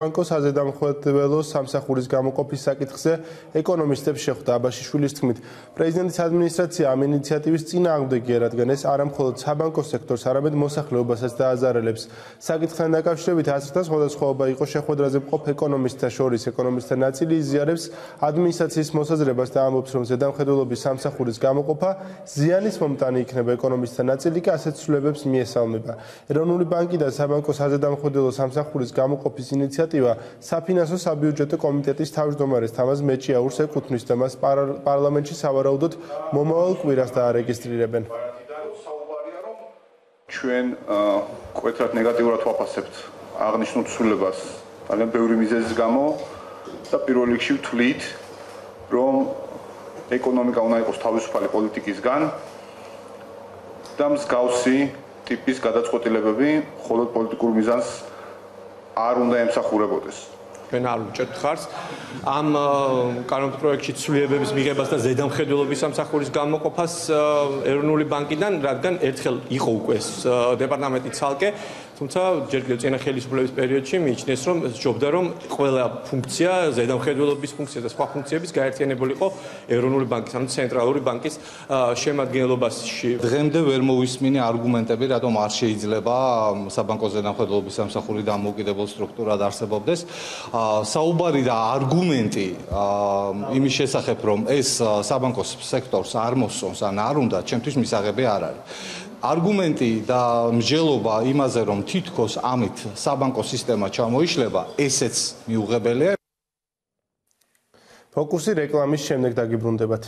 ბანკოს აზედამხედველო სამსახურის გამოყოფის საკითხზე ეკონომისტებს შეხვდა აბაშიშვილის თქმით. პრეზიდენტის ადმინისტრაცია ამ ინიციატივის წინააღმდეგია რადგან ეს არამხოლოდ საბანკო სექტორს არამედ მოსახლეობასაც დააზარალებს საკითხთან დაკავშირებით აზრთა სხვადასხვაობა იყო შეხვედრაზე მყოფ ეკონომისტთა შორის. ეკონომისტთა ნაწილი იზიარებს ადმინისტრაციის მოსაზრებას და ამბობს რომ ზედამხედველობის სამსახურის გამოყოფა ზიანის მომტანი იქნება. ეკონომისტთა ნაწილი კი ასეთ ცვლილებებს მიესალმება. ეროვნული ბანკი და საბანკო საზედამხედველო სამსახურის გამოყოფის ინიციატივა ინიციატივა საფინანსო საბიუჯეტო კომიტეტის თავმჯდომარეს თამაზ მეჭიაურს ეკუთვნის და მას პარლამენტში სავარაუდოდ მომავალ კვირას დაარეგისტრირებენ. ჩვენ კვეთრად ნეგატიურად ვაფასებთ აღნიშნულ ცვლილებას ძალიან ბევრი მიზეზის გამო და პირველ რიგში ვთვლით რომ ეკონომიკა უნდა იყოს თავისუფალი პოლიტიკისგან და მსგავსი ტიპის გადაწყვეტილებები მხოლოდ პოლიტიკურ მიზანს არ უნდა ემსახურებოდეს. ჩვენ არ უჭერთ ხარს ამ კანონ პროექტში ცვლილებების მიღებას და ზედამხედველობის სამსახურის გამოყოფას ეროვნული ბანკიდან, რადგან ერთხელ იყო უკვე დეპარტამენტი ცალკე. თუმცა ჯერ კიდევ წინა ხელისუფლების პერიოდში მიიჩნეს რომ ჯობდა რომ ყველა ფუნქცია ზედამხედველობის ფუნქცია და სხვა ფუნქციების გაერთიანებულიყო ეროვნული ბანკის ანუ ცენტრალური ბანკის შემადგენლობაში. დღემდე ვერ მოვისმინე არგუმენტები რატომ არ შეიძლება საბანკო ზედამხედველობის სამსახური დამოუკიდებელ სტრუქტურად არსებობდეს საუბარი და არგუმენტი იმის შესახებ რომ ეს საბანკო სექტორს არ მოსწონს ან არ უნდა ჩემთვის მისაღები არ არის. არგუმენტი და მსჯელობა იმაზე რომ თითქოს ამით საბანკო სისტემა ჩამოიშლება ესეც მიუღებელია. ფოკუსი რეკლამის შემდეგ დაგიბრუნდებათ